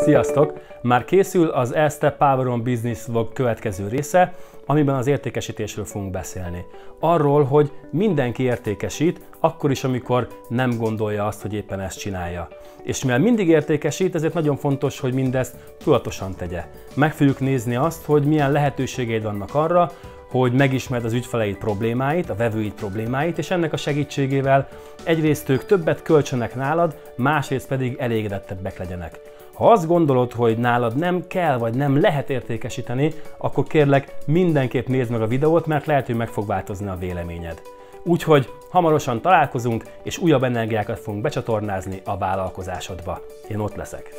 Sziasztok! Már készül az Este Power on Business Vlog következő része, amiben az értékesítésről fogunk beszélni. Arról, hogy mindenki értékesít, akkor is, amikor nem gondolja azt, hogy éppen ezt csinálja. És mivel mindig értékesít, ezért nagyon fontos, hogy mindezt tudatosan tegye. Meg fogjuk nézni azt, hogy milyen lehetőségeid vannak arra, hogy megismerd az ügyfeleid problémáit, a vevőid problémáit, és ennek a segítségével egyrészt ők többet költsenek nálad, másrészt pedig elégedettebbek legyenek. Ha azt gondolod, hogy nálad nem kell vagy nem lehet értékesíteni, akkor kérlek mindenképp nézd meg a videót, mert lehet, hogy meg fog változni a véleményed. Úgyhogy hamarosan találkozunk, és újabb energiákat fogunk becsatornázni a vállalkozásodba. Én ott leszek.